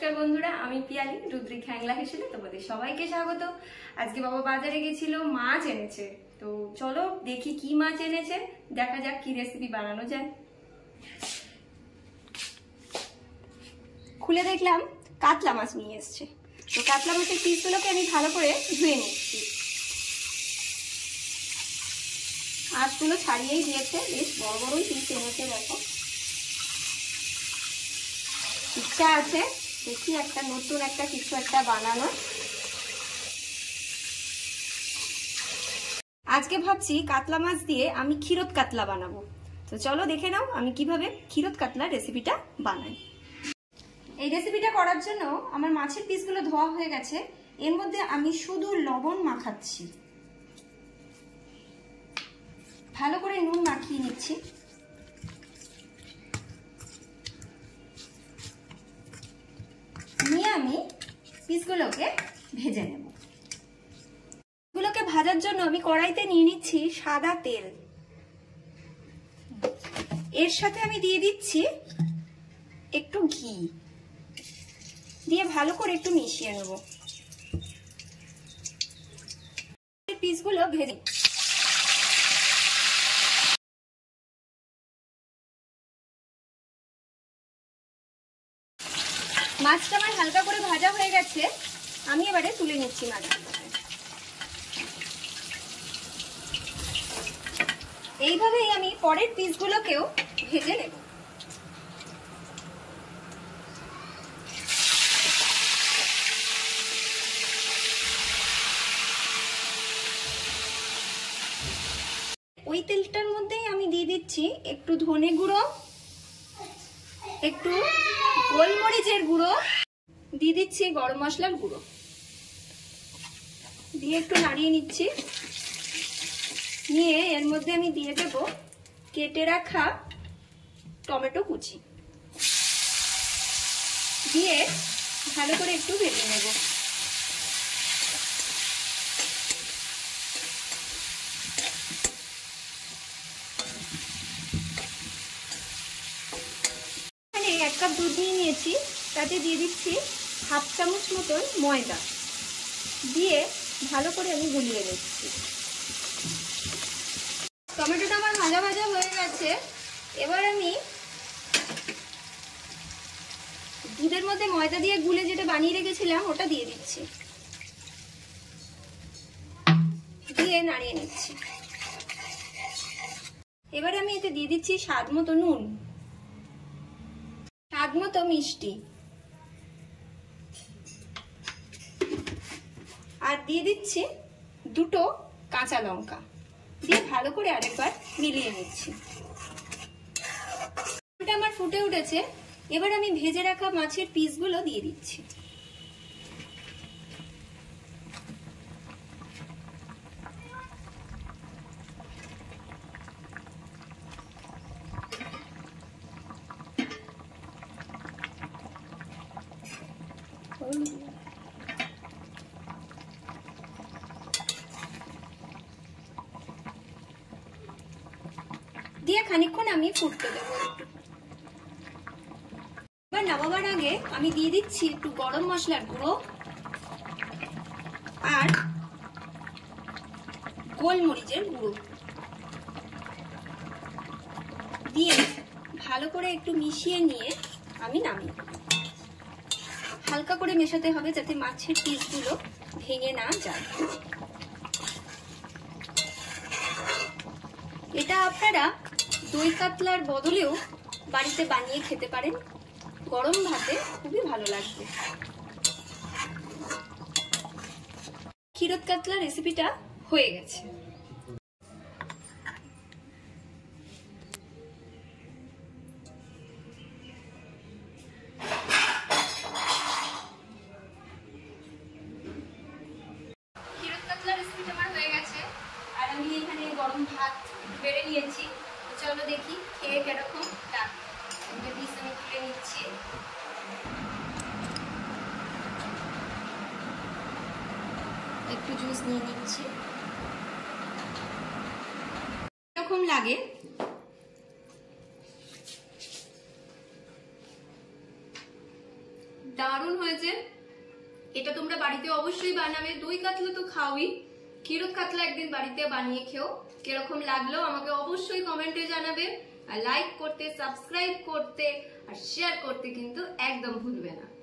নমস্কার বন্ধুরা, আমি পিয়ালি, রুদ্রি খ্যাংলা হিসেবে তোমাদের সবাইকে স্বাগত। আজকে বাবা বাজারে গেছিল, মাছ এনেছে। তো চলো দেখি কি মাছ এনেছে, দেখা যাক কি রেসিপি বানানো যায়। খুলে দেখলাম, কাতলা মাছ নিয়ে এসছে। তো কাতলা মাছের পিসগুলোকে আমি ভালো করে ধুয়ে নিচ্ছি। আঁশগুলো ছাড়িয়েই দিয়েছে, বেশ বড় বড়ই পিস এনেছে, দেখো। ইচ্ছা আছে দেখি একটা নতুন একটা কিছু একটা বানানো আজকে ভাবছি কাতলা মাছ দিয়ে আমি ক্ষীরত কাতলা বানাবো। তো চলো দেখে নাও আমি কীভাবে ক্ষীরত কাতলা রেসিপিটা বানাই। এই রেসিপিটা করার জন্য আমার মাছের পিসগুলো ধোয়া হয়ে গেছে। এর মধ্যে আমি শুধু লবণ মাখাচ্ছি। ভালো করে নুন মাখিয়ে নিচ্ছি। পিসগুলোকে ভেজে নেব। এগুলোকে ভাজার জন্য আমি কড়াইতে নিয়ে নিচ্ছি সাদা তেল। এর সাথে আমি দিয়ে দিচ্ছি একটু ঘি। দিয়ে ভালো করে একটু মিশিয়ে নেব। পিসগুলো ভেজে মাছটা আমার হালকা করে ভাজা হয়ে গেছে। আমি এবারে তুলে নিচ্ছি মাছগুলোকে এইভাবেই আমি পরের পিসগুলোকেও ভেজে নেব। ওই তেলটার মধ্যেই আমি দিয়ে দিচ্ছি একটু ধনে গুঁড়ো একটু গোলমরিচের গুঁড়ো। দিয়ে দিচ্ছি গরম মশলার গুঁড়ো। দিয়ে একটু নাড়িয়ে নিচ্ছি। নিয়ে এর মধ্যে আমি দিয়ে দেব কেটে রাখা টমেটো কুচি। দিয়ে ভালো করে একটু ভেজে নেব এখানে এক কাপ দুধ নিয়ে নিয়েছি, তাতে দিয়ে দিচ্ছি হাফ চামচ মতন ময়দা। দিয়ে ভালো করে আমি গুলিয়ে নিচ্ছি। টমেটোটা আমার ভাজা ভাজা হয়ে গেছে। এবার আমি দুধের মধ্যে ময়দা দিয়ে গুলে যেটা বানিয়ে রেখেছিলাম, ওটা দিয়ে দিচ্ছি। দিয়ে নাড়িয়ে নিচ্ছি। এবার আমি এতে দিয়ে দিচ্ছি স্বাদ মতো নুন। স্বাদ মতো মিষ্টি। আর দিয়ে দিচ্ছি দুটো কাঁচা লঙ্কা। দিয়ে ভালো করে আরেকবার মিলিয়ে নিচ্ছি। আমার ফুটে উঠেছে। এবার আমি ভেজে রাখা মাছের পিসগুলো দিয়ে দিচ্ছি। দিয়ে খানিকক্ষণ আমি ফুটতে দেবো। এবার নামাবার আগে আমি দিয়ে দিচ্ছি একটু গরম মশলার গুঁড়ো আর গোলমরিচের গুঁড়ো। দিয়ে ভালো করে একটু মিশিয়ে নিয়ে আমি নামিয়ে হালকা করে মেশাতে হবে যাতে মাছের পিসগুলো ভেঙে না যায়। এটা আপনারা দই কাতলার বদলেও বাড়িতে বানিয়ে খেতে পারেন। গরম ভাতে খুবই ভালো লাগবে। ক্ষীরত কাতলা রেসিপিটা হয়ে গেছে। রেসিপিটা আমার হয়ে গেছে। আর আমি এখানে গরম ভাত বেড়ে নিয়েছি। চলো দেখি খেয়ে কীরকম আমি তুলে নিচ্ছি। একটু জুস নিয়ে নিচ্ছি। এরকম লাগে? দারুণ হয়েছে। এটা তোমরা বাড়িতে অবশ্যই বানাবে। দই কাতলা তো খাওই। ক্ষীরত কাতলা একদিন বাড়িতে বানিয়ে খেও? কীরকম লাগল? আমাকে অবশ্যই কমেন্টে জানাবে। আর লাইক করতে সাবস্ক্রাইব করতে, আর শেয়ার করতে কিন্তু একদম ভুলবে না।